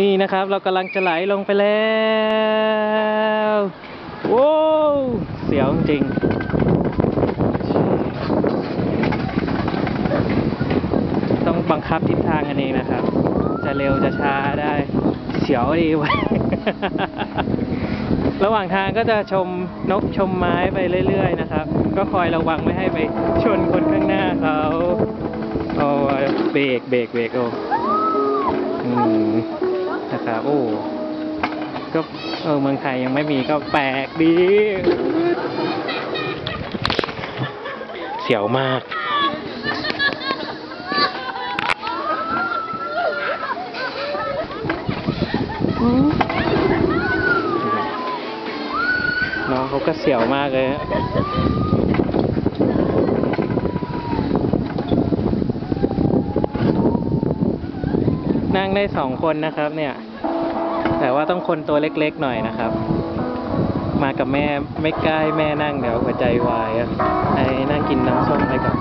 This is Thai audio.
นี่นะครับเรากำลังจะไหลลงไปแล้วโว้วเสียวจริงต้องบังคับทิศทางกันเองนะครับ จะเร็วจะช้าได้ เสียวดีไว้ ระหว่างทางก็จะชมนกชมไม้ไปเรื่อย ๆ นะครับ ก็คอยระวังไม่ให้ไปชนคนข้างหน้าเขาโอ้เบรกเบรกเบรกโอ้ ก็เออเมืองไทยยังไม่มีก็แปลกดี เสียวมากน้องเขาก็เสียวมากเลยฮะนั่งได้สองคนนะครับเนี่ย แต่ว่าต้องคนตัวเล็กๆหน่อยนะครับ มากับแม่ไม่กล้าแม่นั่งเดี๋ยวหัวใจวายอะไอ้นั่งกินน้ำส้มไปก่อน